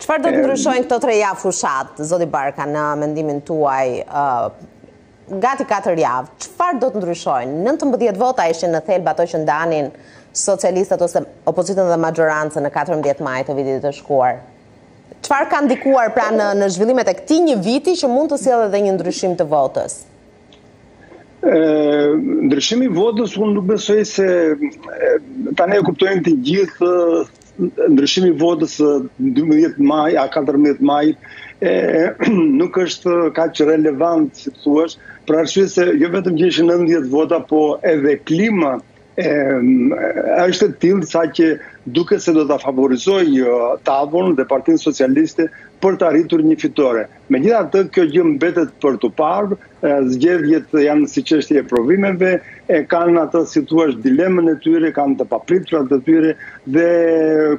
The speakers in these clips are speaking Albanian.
Çfarë do të ndryshojnë këto tre javë fushatë, Zoti Barka, në mendimin tuaj, gati 4 javë, çfarë do të ndryshojnë? 19 vota ishin në thelb ato që ndanin socialistët ose opozitën dhe maxhorancën në 14 maj të vitit të shkuar. Çfarë ka ndikuar pra në, në zhvillimet e këtij një viti që mund të sjellë edhe një ndryshim të votës? Ndryshimi i votës unë nuk besoj se tani e kuptojmë të gjithë ndryshimi i votës 12 maj a 14 maj e, nuk është kaq relevant si të thuash, për arsye se jo vetëm që ishin 90 vota, po edhe klima është e tillë sa që duket se do ta favorizojë uh, Tavon dhe Partinë Socialiste për të arritur një fitore. Megjithatë, kjo gjë mbetet për t'u parë, uh, zgjedhjet janë si çështje e provimeve, e kanë atë si të thuash dilemën e tyre, kanë të papriturat e tyre dhe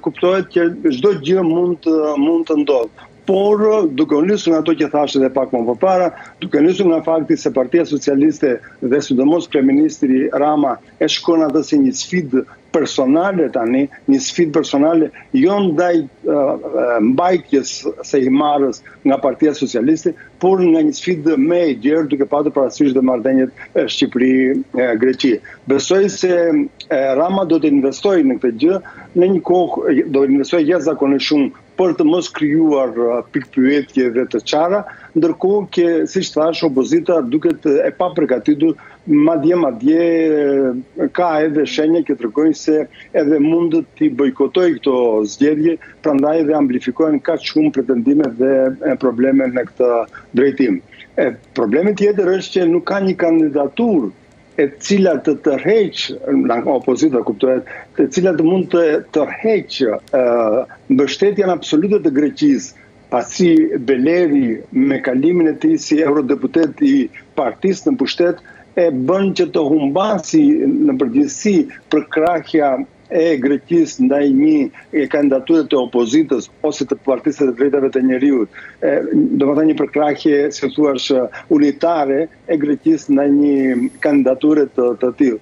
kuptohet që çdo gjë mund të mund të ndodhë. Por, duke u nisur nga ato që thashë edhe pak më përpara, duke nisur nga fakti se Partia Socialiste dhe sidomos kryeministri Rama e shikon atë si një sfidë personale tani, një sfidë personale jo ndaj mbajtjes së Himarës nga Partia Socialiste, por nga një sfidë më e gjerë duke patur parasysh dhe marrëdhëniet Shqipëri-Greqi. Besoj se Rama do të investojë në këtë gjë, në njëjtën kohë do të investojë jashtëzakonisht shumë për të mos krijuar pikëpyetje dhe të çara, ndërkohë që, siç thashë, opozita duket e papërgatitur, madje madje ka edhe shenja që tregojnë se edhe mund t'i bojkotojë këto zgjedhje, prandaj dhe amplifikohen kaq shumë pretendimet dhe problemet në këtë drejtim. E problemi tjetër është që nuk ka një kandidaturë e cila të tërheqë, nga opozita kuptohet, e cila të mund të tërheqë mbështetjen absolute të Greqisë, pasi Beleri me kalimin e tij si eurodeputet i partisë në pushtet e bën që të humbasi në përgjithësi përkrahja e Greqisë ndaj një e kandidature të opozitës ose të Partisë së të Drejtave të Njeriut, e, domethënë një përkrahje, si të thuash, unitare e Greqisë ndaj një kandidature të të tillë.